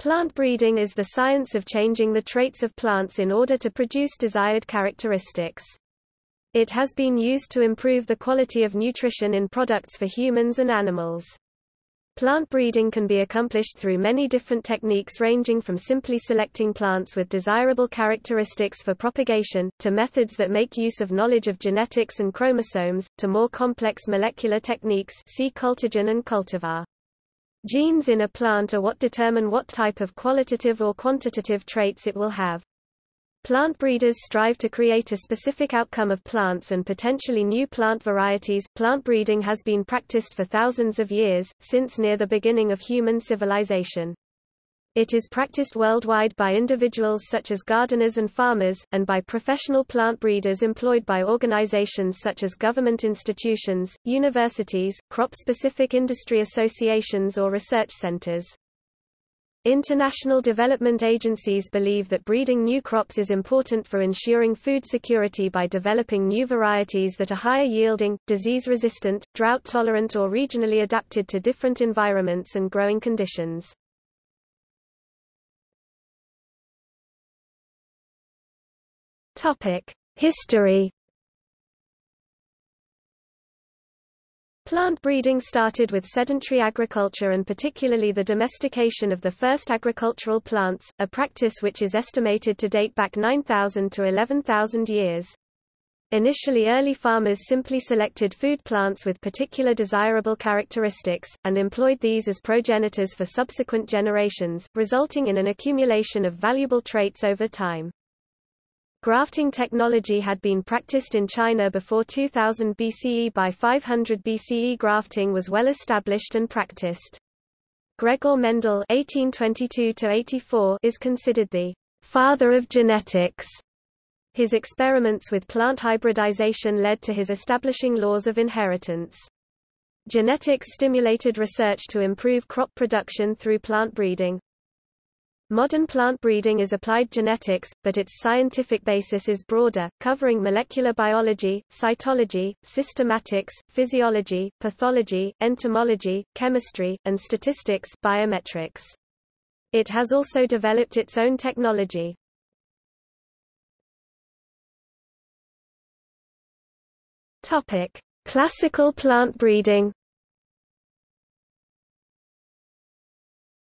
Plant breeding is the science of changing the traits of plants in order to produce desired characteristics. It has been used to improve the quality of nutrition in products for humans and animals. Plant breeding can be accomplished through many different techniques ranging from simply selecting plants with desirable characteristics for propagation, to methods that make use of knowledge of genetics and chromosomes, to more complex molecular techniques see cultigen and cultivar. Genes in a plant are what determine what type of qualitative or quantitative traits it will have. Plant breeders strive to create a specific outcome of plants and potentially new plant varieties. Plant breeding has been practiced for thousands of years, since near the beginning of human civilization. It is practiced worldwide by individuals such as gardeners and farmers, and by professional plant breeders employed by organizations such as government institutions, universities, crop-specific industry associations or research centers. International development agencies believe that breeding new crops is important for ensuring food security by developing new varieties that are higher yielding, disease-resistant, drought-tolerant or regionally adapted to different environments and growing conditions. Topic: History. Plant breeding started with sedentary agriculture and particularly the domestication of the first agricultural plants, a practice which is estimated to date back 9,000 to 11,000 years. Initially early farmers simply selected food plants with particular desirable characteristics, and employed these as progenitors for subsequent generations, resulting in an accumulation of valuable traits over time. Grafting technology had been practiced in China before 2000 BCE by 500 BCE grafting was well established and practiced. Gregor Mendel (1822–84) is considered the father of genetics. His experiments with plant hybridization led to his establishing laws of inheritance. Genetics stimulated research to improve crop production through plant breeding. Modern plant breeding is applied genetics, but its scientific basis is broader, covering molecular biology, cytology, systematics, physiology, pathology, entomology, chemistry, and statistics biometrics. It has also developed its own technology. Topic: Classical plant breeding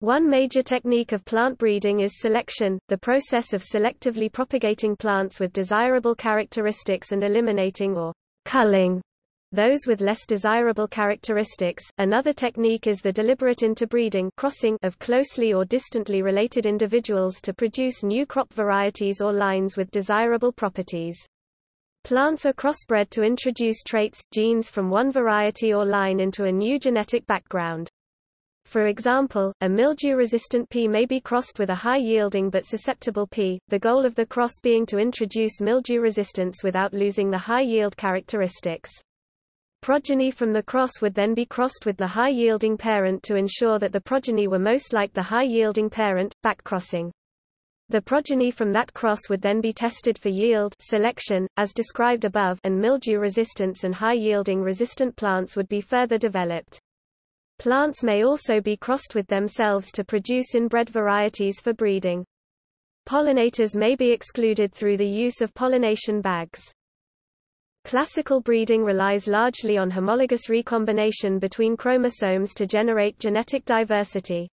One major technique of plant breeding is selection, the process of selectively propagating plants with desirable characteristics and eliminating or culling those with less desirable characteristics. Another technique is the deliberate interbreeding crossing of closely or distantly related individuals to produce new crop varieties or lines with desirable properties. Plants are crossbred to introduce traits, genes from one variety or line into a new genetic background. For example, a mildew-resistant pea may be crossed with a high-yielding but susceptible pea, the goal of the cross being to introduce mildew resistance without losing the high-yield characteristics. Progeny from the cross would then be crossed with the high-yielding parent to ensure that the progeny were most like the high-yielding parent, backcrossing. The progeny from that cross would then be tested for yield selection, as described above and mildew resistance and high-yielding resistant plants would be further developed. Plants may also be crossed with themselves to produce inbred varieties for breeding. Pollinators may be excluded through the use of pollination bags. Classical breeding relies largely on homologous recombination between chromosomes to generate genetic diversity.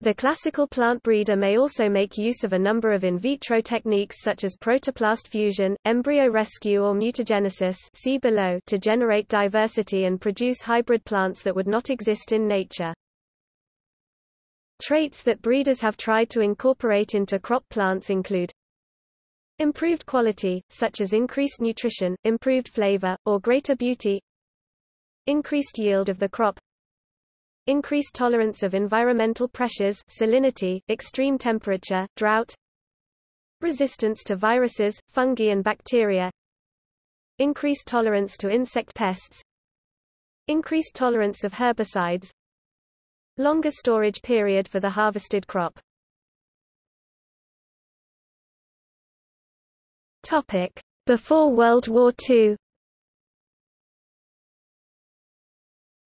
The classical plant breeder may also make use of a number of in vitro techniques such as protoplast fusion, embryo rescue or mutagenesis see below to generate diversity and produce hybrid plants that would not exist in nature. Traits that breeders have tried to incorporate into crop plants include improved quality, such as increased nutrition, improved flavor, or greater beauty increased yield of the crop increased tolerance of environmental pressures salinity, extreme temperature, drought resistance to viruses, fungi and bacteria increased tolerance to insect pests increased tolerance of herbicides longer storage period for the harvested crop. Topic before World War II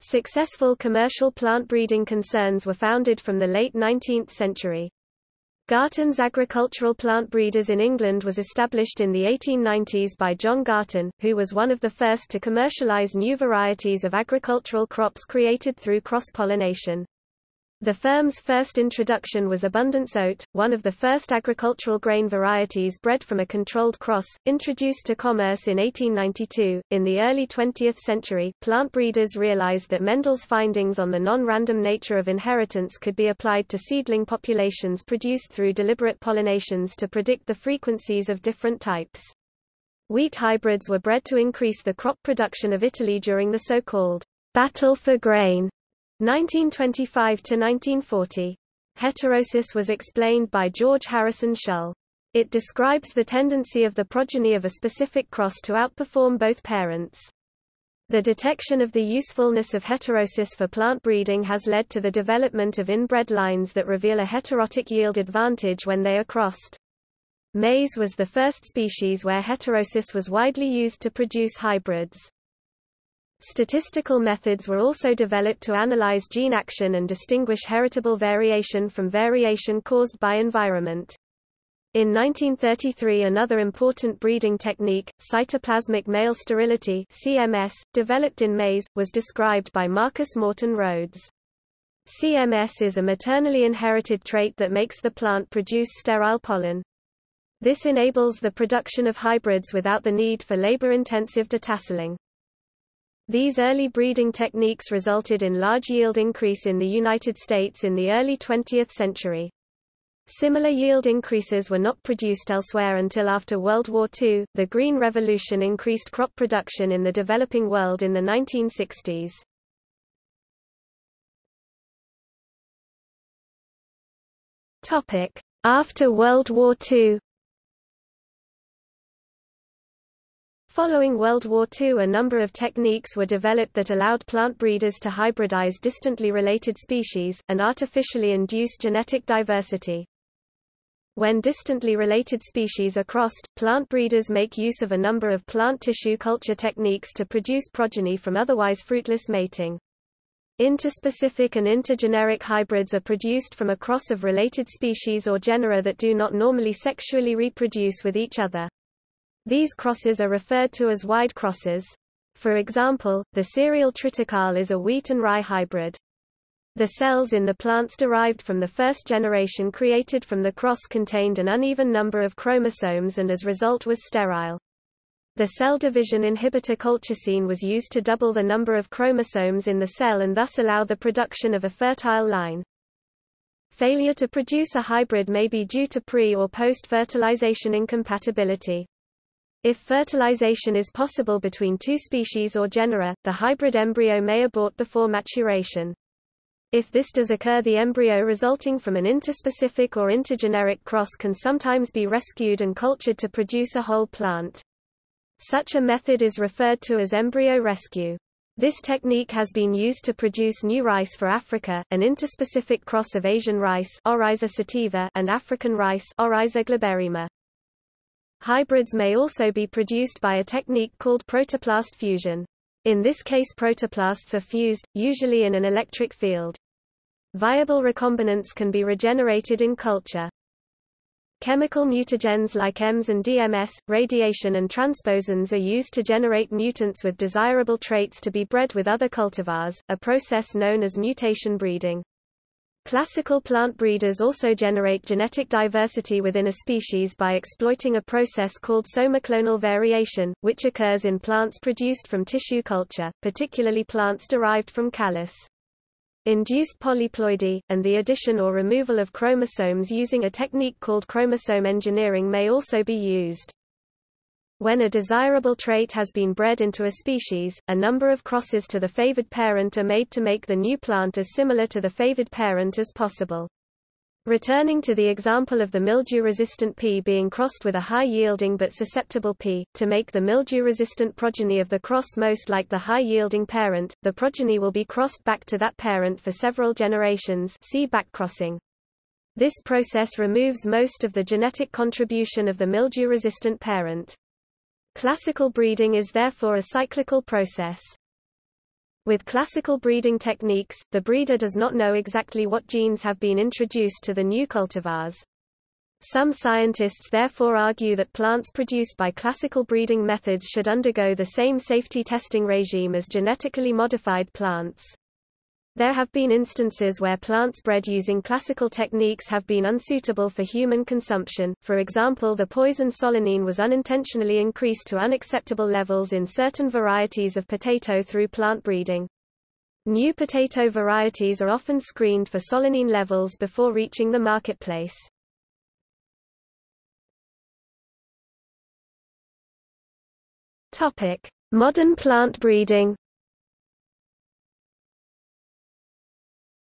Successful commercial plant breeding concerns were founded from the late 19th century. Garton's Agricultural Plant Breeders in England was established in the 1890s by John Garton, who was one of the first to commercialize new varieties of agricultural crops created through cross-pollination. The firm's first introduction was Abundance Oat, one of the first agricultural grain varieties bred from a controlled cross, introduced to commerce in 1892. In the early 20th century, plant breeders realized that Mendel's findings on the non-random nature of inheritance could be applied to seedling populations produced through deliberate pollinations to predict the frequencies of different types. Wheat hybrids were bred to increase the crop production of Italy during the so-called battle for grain 1925 to 1940. Heterosis was explained by George Harrison Shull. It describes the tendency of the progeny of a specific cross to outperform both parents. The detection of the usefulness of heterosis for plant breeding has led to the development of inbred lines that reveal a heterotic yield advantage when they are crossed. Maize was the first species where heterosis was widely used to produce hybrids. Statistical methods were also developed to analyze gene action and distinguish heritable variation from variation caused by environment. In 1933 another important breeding technique, cytoplasmic male sterility CMS, developed in maize, was described by Marcus Morton Rhoades. CMS is a maternally inherited trait that makes the plant produce sterile pollen. This enables the production of hybrids without the need for labor-intensive detasseling. These early breeding techniques resulted in large yield increase in the United States in the early 20th century. Similar yield increases were not produced elsewhere until after World War II. The Green Revolution increased crop production in the developing world in the 1960s. Topic: After World War II Following World War II a number of techniques were developed that allowed plant breeders to hybridize distantly related species, and artificially induce genetic diversity. When distantly related species are crossed, plant breeders make use of a number of plant tissue culture techniques to produce progeny from otherwise fruitless mating. Interspecific and intergeneric hybrids are produced from a cross of related species or genera that do not normally sexually reproduce with each other. These crosses are referred to as wide crosses. For example, the cereal triticale is a wheat and rye hybrid. The cells in the plants derived from the first generation created from the cross contained an uneven number of chromosomes and as a result was sterile. The cell division inhibitor colchicine was used to double the number of chromosomes in the cell and thus allow the production of a fertile line. Failure to produce a hybrid may be due to pre- or post-fertilization incompatibility. If fertilization is possible between two species or genera, the hybrid embryo may abort before maturation. If this does occur the embryo resulting from an interspecific or intergeneric cross can sometimes be rescued and cultured to produce a whole plant. Such a method is referred to as embryo rescue. This technique has been used to produce new rice for Africa, an interspecific cross of Asian rice sativa and African rice glaberrima. Hybrids may also be produced by a technique called protoplast fusion. In this case protoplasts are fused, usually in an electric field. Viable recombinants can be regenerated in culture. Chemical mutagens like EMS and DMS, radiation and transposons are used to generate mutants with desirable traits to be bred with other cultivars, a process known as mutation breeding. Classical plant breeders also generate genetic diversity within a species by exploiting a process called somaclonal variation, which occurs in plants produced from tissue culture, particularly plants derived from callus. Induced polyploidy, and the addition or removal of chromosomes using a technique called chromosome engineering may also be used. When a desirable trait has been bred into a species, a number of crosses to the favored parent are made to make the new plant as similar to the favored parent as possible. Returning to the example of the mildew-resistant pea being crossed with a high-yielding but susceptible pea, to make the mildew-resistant progeny of the cross most like the high-yielding parent, the progeny will be crossed back to that parent for several generations see backcrossing. This process removes most of the genetic contribution of the mildew-resistant parent. Classical breeding is therefore a cyclical process. With classical breeding techniques, the breeder does not know exactly what genes have been introduced to the new cultivars. Some scientists therefore argue that plants produced by classical breeding methods should undergo the same safety testing regime as genetically modified plants. There have been instances where plants bred using classical techniques have been unsuitable for human consumption, for example the poison solanine was unintentionally increased to unacceptable levels in certain varieties of potato through plant breeding. New potato varieties are often screened for solanine levels before reaching the marketplace. Modern plant breeding.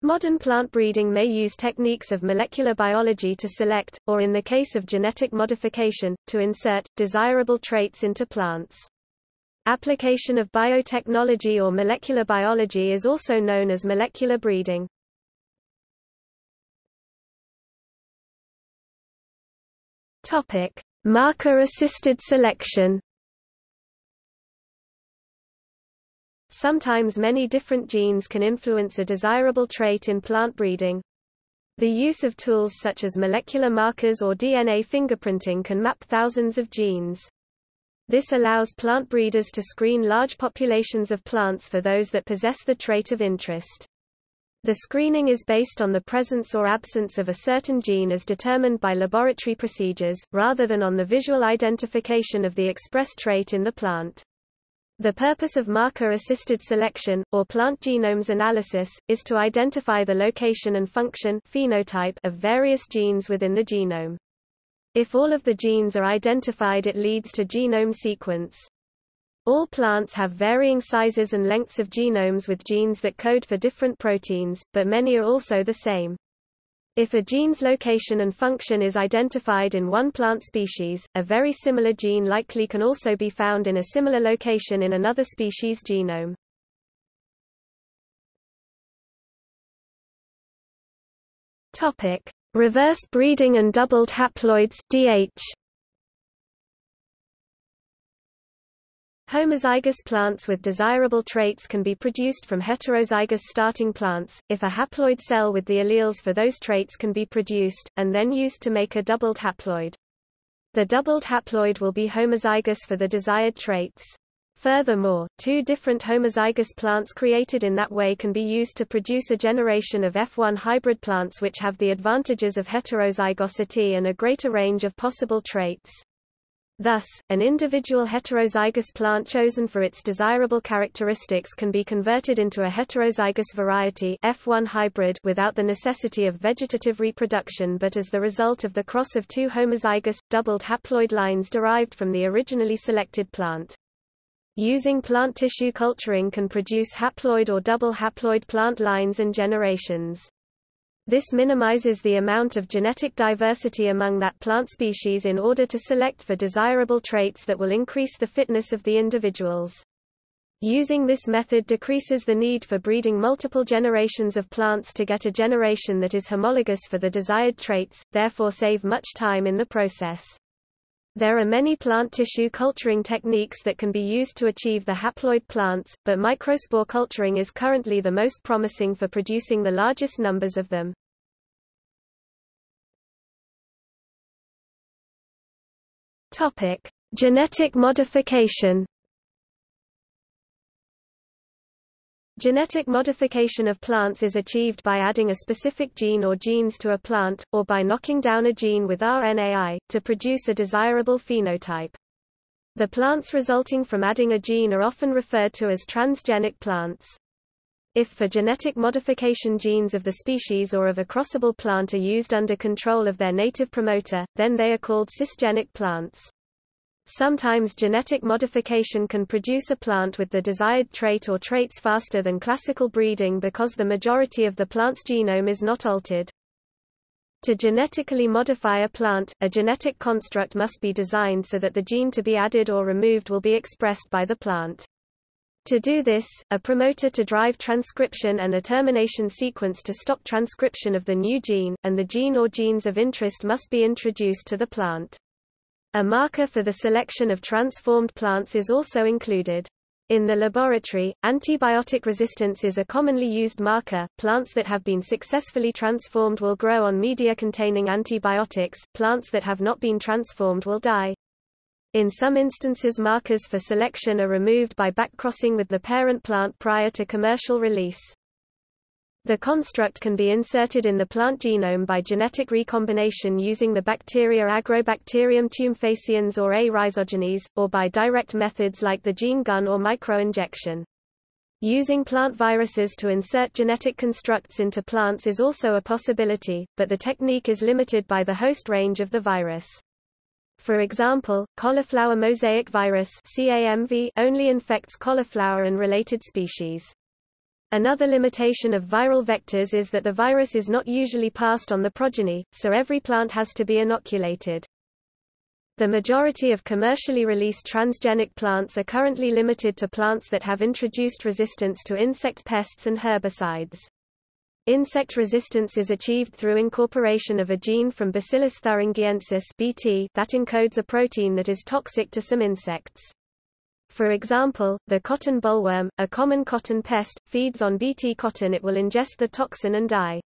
Modern plant breeding may use techniques of molecular biology to select, or in the case of genetic modification, to insert, desirable traits into plants. Application of biotechnology or molecular biology is also known as molecular breeding. Topic: Marker-assisted selection. Sometimes many different genes can influence a desirable trait in plant breeding. The use of tools such as molecular markers or DNA fingerprinting can map thousands of genes. This allows plant breeders to screen large populations of plants for those that possess the trait of interest. The screening is based on the presence or absence of a certain gene as determined by laboratory procedures, rather than on the visual identification of the expressed trait in the plant. The purpose of marker-assisted selection, or plant genomes analysis, is to identify the location and function phenotype of various genes within the genome. If all of the genes are identified it leads to genome sequence. All plants have varying sizes and lengths of genomes with genes that code for different proteins, but many are also the same. If a gene's location and function is identified in one plant species, a very similar gene likely can also be found in a similar location in another species' genome. Topic: Reverse breeding and doubled haploids (DH). Homozygous plants with desirable traits can be produced from heterozygous starting plants, if a haploid cell with the alleles for those traits can be produced, and then used to make a doubled haploid. The doubled haploid will be homozygous for the desired traits. Furthermore, two different homozygous plants created in that way can be used to produce a generation of F1 hybrid plants which have the advantages of heterozygosity and a greater range of possible traits. Thus, an individual heterozygous plant chosen for its desirable characteristics can be converted into a heterozygous variety F1 hybrid without the necessity of vegetative reproduction but as the result of the cross of two homozygous, doubled haploid lines derived from the originally selected plant. Using plant tissue culturing can produce haploid or double haploid plant lines and generations. This minimizes the amount of genetic diversity among that plant species in order to select for desirable traits that will increase the fitness of the individuals. Using this method decreases the need for breeding multiple generations of plants to get a generation that is homologous for the desired traits, therefore save much time in the process. There are many plant tissue culturing techniques that can be used to achieve the haploid plants, but microspore culturing is currently the most promising for producing the largest numbers of them. Topic: Genetic modification. Genetic modification of plants is achieved by adding a specific gene or genes to a plant, or by knocking down a gene with RNAi, to produce a desirable phenotype. The plants resulting from adding a gene are often referred to as transgenic plants. If for genetic modification genes of the species or of a crossable plant are used under control of their native promoter, then they are called cisgenic plants. Sometimes genetic modification can produce a plant with the desired trait or traits faster than classical breeding because the majority of the plant's genome is not altered. To genetically modify a plant, a genetic construct must be designed so that the gene to be added or removed will be expressed by the plant. To do this, a promoter to drive transcription and a termination sequence to stop transcription of the new gene, and the gene or genes of interest must be introduced to the plant. A marker for the selection of transformed plants is also included. In the laboratory, antibiotic resistance is a commonly used marker. Plants that have been successfully transformed will grow on media containing antibiotics, plants that have not been transformed will die. In some instances markers for selection are removed by backcrossing with the parent plant prior to commercial release. The construct can be inserted in the plant genome by genetic recombination using the bacteria Agrobacterium tumefaciens or A. rhizogenes, or by direct methods like the gene gun or microinjection. Using plant viruses to insert genetic constructs into plants is also a possibility, but the technique is limited by the host range of the virus. For example, cauliflower mosaic virus only infects cauliflower and related species. Another limitation of viral vectors is that the virus is not usually passed on the progeny, so every plant has to be inoculated. The majority of commercially released transgenic plants are currently limited to plants that have introduced resistance to insect pests and herbicides. Insect resistance is achieved through incorporation of a gene from Bacillus thuringiensis (BT) that encodes a protein that is toxic to some insects. For example, the cotton bollworm, a common cotton pest, feeds on Bt cotton it will ingest the toxin and die.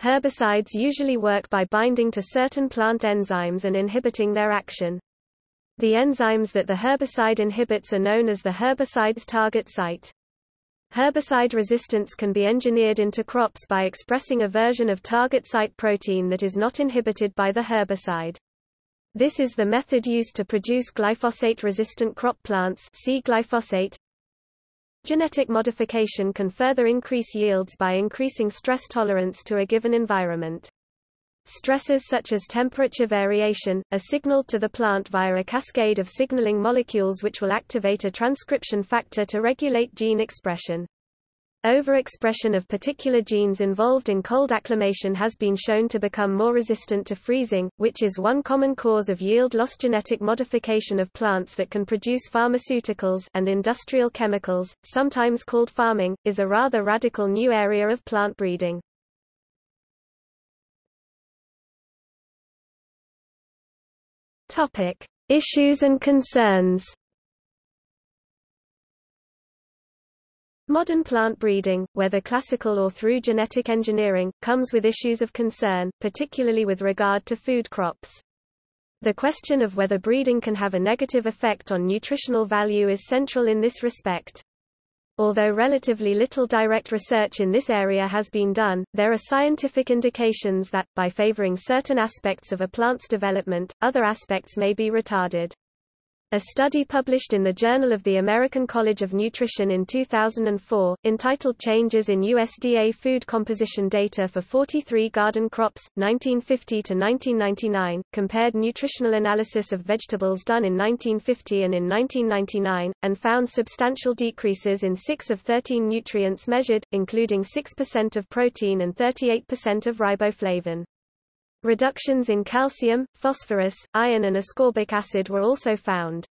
Herbicides usually work by binding to certain plant enzymes and inhibiting their action. The enzymes that the herbicide inhibits are known as the herbicide's target site. Herbicide resistance can be engineered into crops by expressing a version of target site protein that is not inhibited by the herbicide. This is the method used to produce glyphosate-resistant crop plants see glyphosate. Genetic modification can further increase yields by increasing stress tolerance to a given environment. Stresses such as temperature variation, are signaled to the plant via a cascade of signaling molecules which will activate a transcription factor to regulate gene expression. Overexpression of particular genes involved in cold acclimation has been shown to become more resistant to freezing, which is one common cause of yield loss. Genetic modification of plants that can produce pharmaceuticals and industrial chemicals, sometimes called pharming, is a rather radical new area of plant breeding. Topic: Issues and concerns. Modern plant breeding, whether classical or through genetic engineering, comes with issues of concern, particularly with regard to food crops. The question of whether breeding can have a negative effect on nutritional value is central in this respect. Although relatively little direct research in this area has been done, there are scientific indications that, by favoring certain aspects of a plant's development, other aspects may be retarded. A study published in the Journal of the American College of Nutrition in 2004, entitled Changes in USDA Food Composition Data for 43 Garden Crops, 1950 to 1999, compared nutritional analysis of vegetables done in 1950 and in 1999, and found substantial decreases in 6 of 13 nutrients measured, including 6% of protein and 38% of riboflavin. Reductions in calcium, phosphorus, iron and ascorbic acid were also found.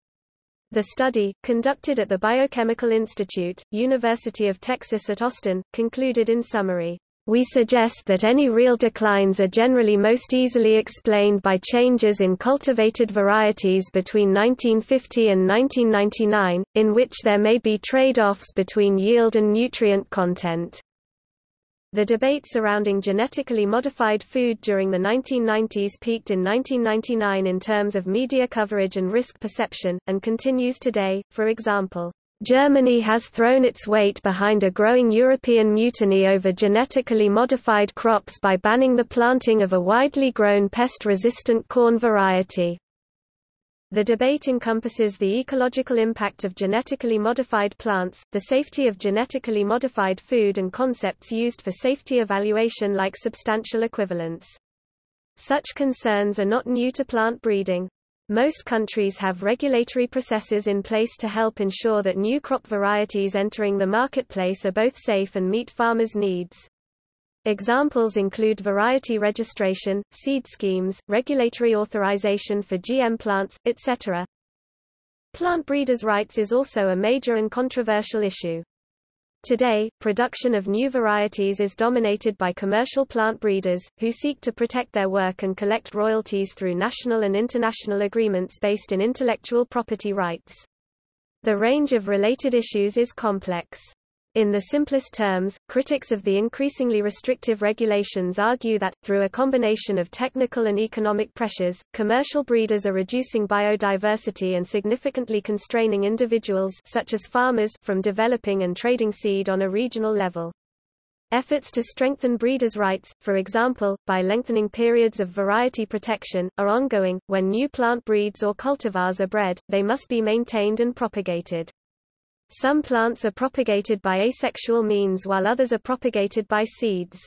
The study, conducted at the Biochemical Institute, University of Texas at Austin, concluded in summary, we suggest that any real declines are generally most easily explained by changes in cultivated varieties between 1950 and 1999, in which there may be trade-offs between yield and nutrient content. The debate surrounding genetically modified food during the 1990s peaked in 1999 in terms of media coverage and risk perception, and continues today, for example. Germany has thrown its weight behind a growing European mutiny over genetically modified crops by banning the planting of a widely grown pest-resistant corn variety. The debate encompasses the ecological impact of genetically modified plants, the safety of genetically modified food and concepts used for safety evaluation like substantial equivalence. Such concerns are not new to plant breeding. Most countries have regulatory processes in place to help ensure that new crop varieties entering the marketplace are both safe and meet farmers' needs. Examples include variety registration, seed schemes, regulatory authorization for GM plants, etc. Plant breeders' rights is also a major and controversial issue. Today, production of new varieties is dominated by commercial plant breeders, who seek to protect their work and collect royalties through national and international agreements based in intellectual property rights. The range of related issues is complex. In the simplest terms, critics of the increasingly restrictive regulations argue that, through a combination of technical and economic pressures, commercial breeders are reducing biodiversity and significantly constraining individuals such as farmers from developing and trading seed on a regional level. Efforts to strengthen breeders' rights, for example, by lengthening periods of variety protection, are ongoing. When new plant breeds or cultivars are bred, they must be maintained and propagated. Some plants are propagated by asexual means while others are propagated by seeds.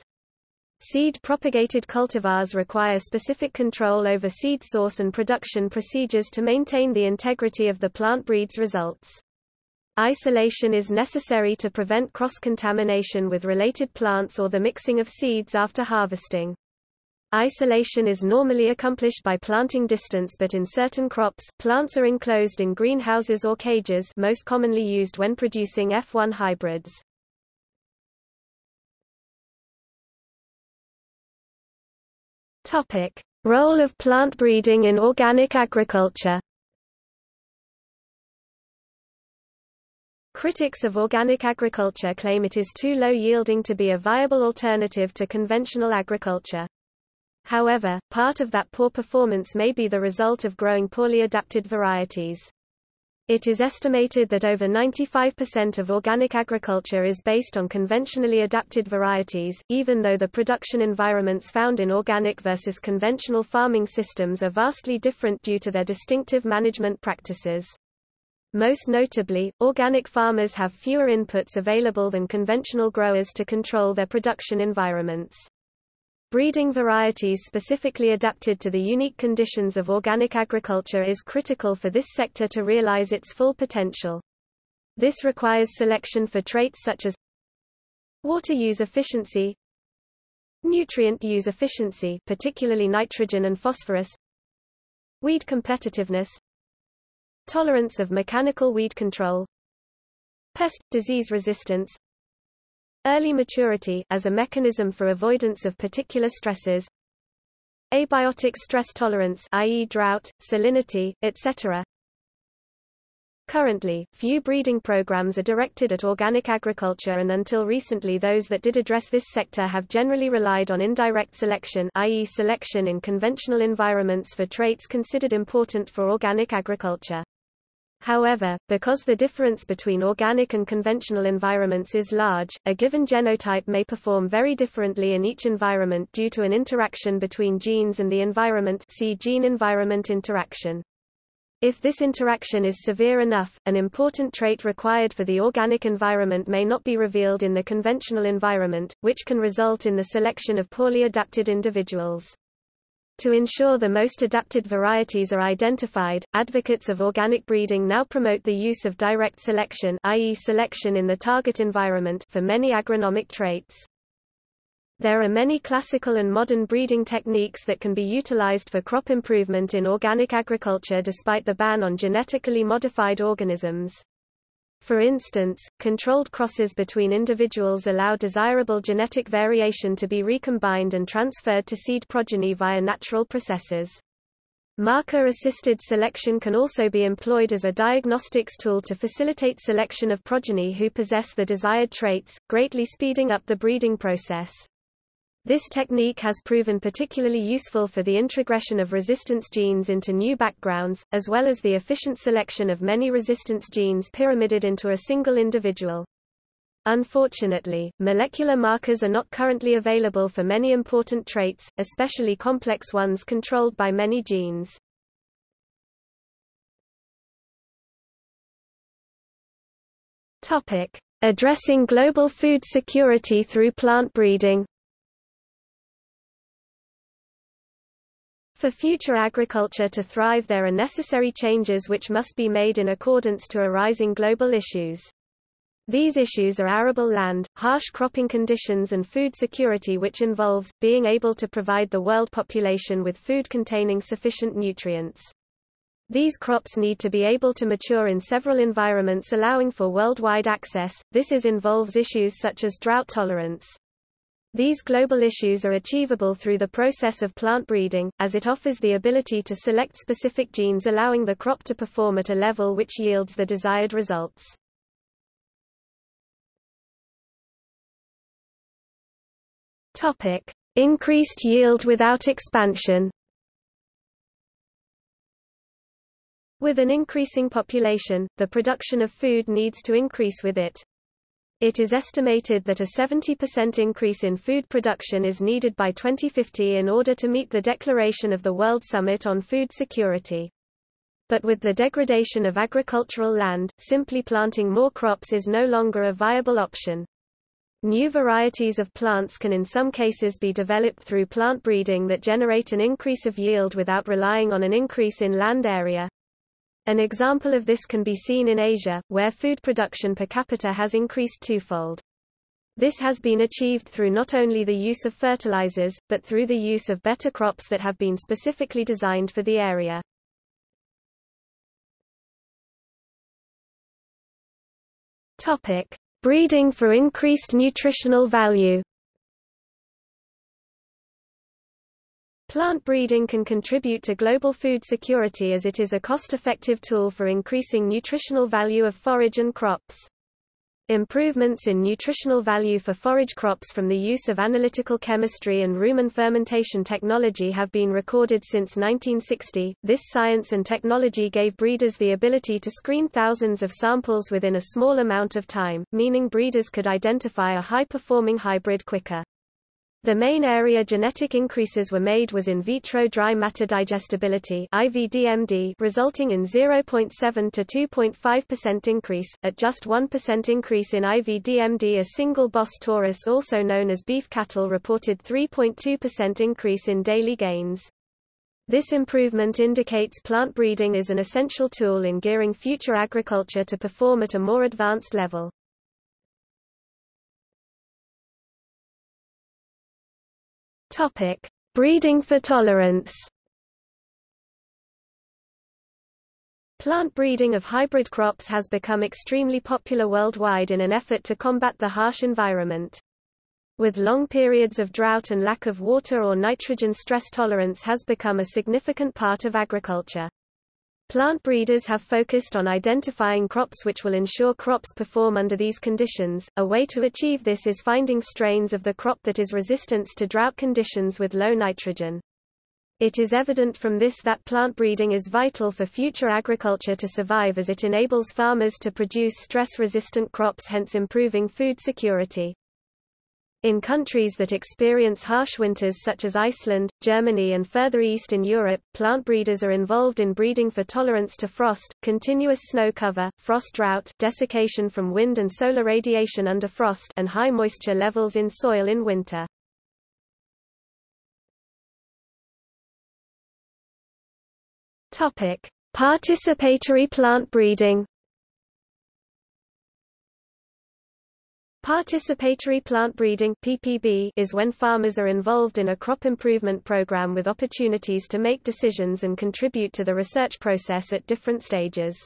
Seed-propagated cultivars require specific control over seed source and production procedures to maintain the integrity of the plant breed's results. Isolation is necessary to prevent cross-contamination with related plants or the mixing of seeds after harvesting. Isolation is normally accomplished by planting distance but in certain crops, plants are enclosed in greenhouses or cages most commonly used when producing F1 hybrids. Topic: Role of plant breeding in organic agriculture. Critics of organic agriculture claim it is too low yielding to be a viable alternative to conventional agriculture. However, part of that poor performance may be the result of growing poorly adapted varieties. It is estimated that over 95% of organic agriculture is based on conventionally adapted varieties, even though the production environments found in organic versus conventional farming systems are vastly different due to their distinctive management practices. Most notably, organic farmers have fewer inputs available than conventional growers to control their production environments. Breeding varieties specifically adapted to the unique conditions of organic agriculture is critical for this sector to realize its full potential. This requires selection for traits such as water use efficiency, nutrient use efficiency particularly nitrogen and phosphorus, weed competitiveness, tolerance of mechanical weed control, pest disease resistance, Early maturity as a mechanism for avoidance of particular stresses. Abiotic stress tolerance i.e. drought, salinity, etc. Currently, few breeding programs are directed at organic agriculture and until recently those that did address this sector have generally relied on indirect selection i.e. selection in conventional environments for traits considered important for organic agriculture. However, because the difference between organic and conventional environments is large, a given genotype may perform very differently in each environment due to an interaction between genes and the environment see gene-environment interaction. If this interaction is severe enough, an important trait required for the organic environment may not be revealed in the conventional environment, which can result in the selection of poorly adapted individuals. To ensure the most adapted varieties are identified, advocates of organic breeding now promote the use of direct selection i.e. selection in the target environment for many agronomic traits. There are many classical and modern breeding techniques that can be utilized for crop improvement in organic agriculture despite the ban on genetically modified organisms. For instance, controlled crosses between individuals allow desirable genetic variation to be recombined and transferred to seed progeny via natural processes. Marker-assisted selection can also be employed as a diagnostics tool to facilitate selection of progeny who possess the desired traits, greatly speeding up the breeding process. This technique has proven particularly useful for the introgression of resistance genes into new backgrounds, as well as the efficient selection of many resistance genes pyramided into a single individual. Unfortunately, molecular markers are not currently available for many important traits, especially complex ones controlled by many genes. Topic: Addressing global food security through plant breeding. For future agriculture to thrive there are necessary changes which must be made in accordance to arising global issues. These issues are arable land, harsh cropping conditions and food security which involves, being able to provide the world population with food containing sufficient nutrients. These crops need to be able to mature in several environments allowing for worldwide access, this is involves issues such as drought tolerance. These global issues are achievable through the process of plant breeding, as it offers the ability to select specific genes allowing the crop to perform at a level which yields the desired results. Topic: Increased yield without expansion. With an increasing population, the production of food needs to increase with it. It is estimated that a 70% increase in food production is needed by 2050 in order to meet the declaration of the World Summit on Food Security. But with the degradation of agricultural land, simply planting more crops is no longer a viable option. New varieties of plants can in some cases be developed through plant breeding that generate an increase of yield without relying on an increase in land area. An example of this can be seen in Asia, where food production per capita has increased twofold. This has been achieved through not only the use of fertilizers, but through the use of better crops that have been specifically designed for the area. Topic: Breeding for increased nutritional value Plant breeding can contribute to global food security as it is a cost-effective tool for increasing nutritional value of forage and crops. Improvements in nutritional value for forage crops from the use of analytical chemistry and rumen fermentation technology have been recorded since 1960. This science and technology gave breeders the ability to screen thousands of samples within a small amount of time, meaning breeders could identify a high-performing hybrid quicker. The main area genetic increases were made was in vitro dry matter digestibility IVDMD, resulting in 0.7 to 2.5% increase. At just 1% increase in IVDMD, a single Bos taurus also known as beef cattle reported 3.2% increase in daily gains. This improvement indicates plant breeding is an essential tool in gearing future agriculture to perform at a more advanced level. Topic: Breeding for tolerance. Plant breeding of hybrid crops has become extremely popular worldwide in an effort to combat the harsh environment. With long periods of drought and lack of water or nitrogen stress tolerance has become a significant part of agriculture. Plant breeders have focused on identifying crops which will ensure crops perform under these conditions. A way to achieve this is finding strains of the crop that is resistant to drought conditions with low nitrogen. It is evident from this that plant breeding is vital for future agriculture to survive as it enables farmers to produce stress-resistant crops hence improving food security. In countries that experience harsh winters such as Iceland, Germany and further east in Europe, plant breeders are involved in breeding for tolerance to frost, continuous snow cover, frost drought, desiccation from wind and solar radiation under frost, and high moisture levels in soil in winter. Topic: Participatory plant breeding. Participatory plant breeding is when farmers are involved in a crop improvement program with opportunities to make decisions and contribute to the research process at different stages.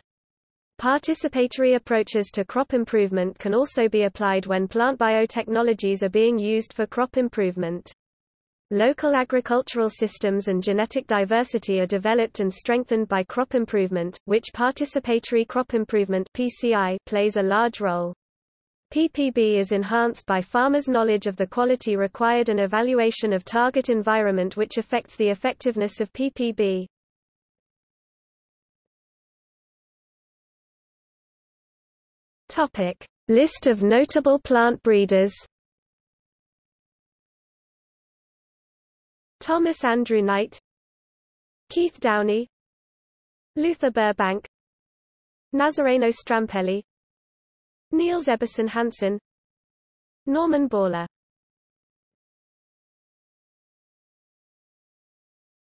Participatory approaches to crop improvement can also be applied when plant biotechnologies are being used for crop improvement. Local agricultural systems and genetic diversity are developed and strengthened by crop improvement, which participatory crop improvement (PCI) plays a large role. PPB is enhanced by farmers' knowledge of the quality required and evaluation of target environment which affects the effectiveness of PPB. Topic: List of notable plant breeders. Thomas Andrew Knight, Keith Downey, Luther Burbank, Nazareno Strampelli, Niels Ebbesen Hansen Norman Borlaug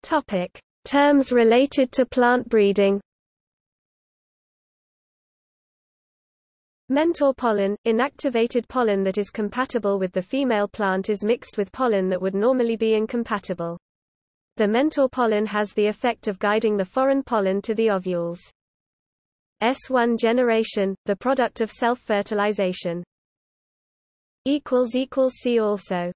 Topic: Terms related to plant breeding. Mentor pollen, inactivated pollen that is compatible with the female plant is mixed with pollen that would normally be incompatible. The mentor pollen has the effect of guiding the foreign pollen to the ovules. S1 generation, the product of self-fertilization. See also